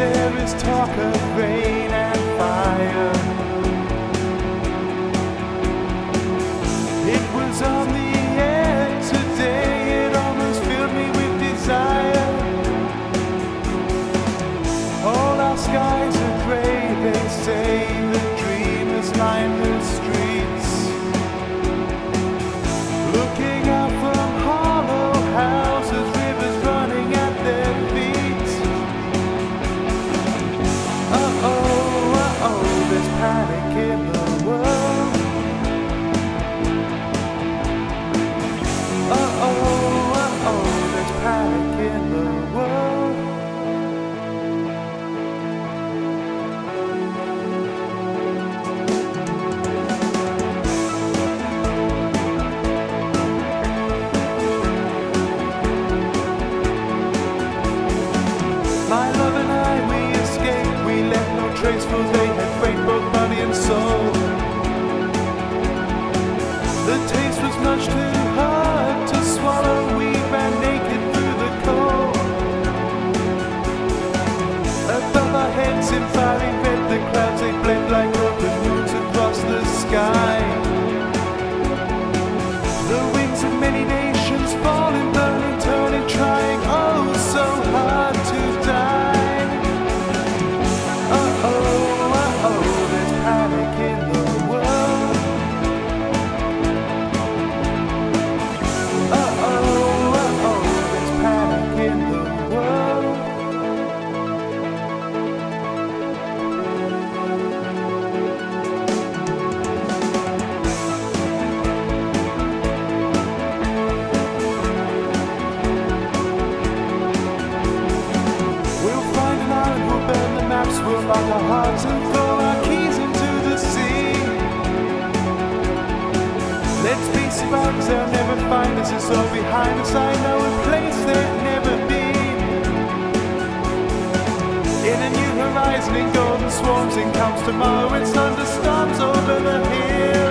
there is talk of rain. my love. they'll never find us. It's all behind us. I know a place they've never been. In a new horizon, in golden swarms, in comes tomorrow. It's thunderstorms over the hill.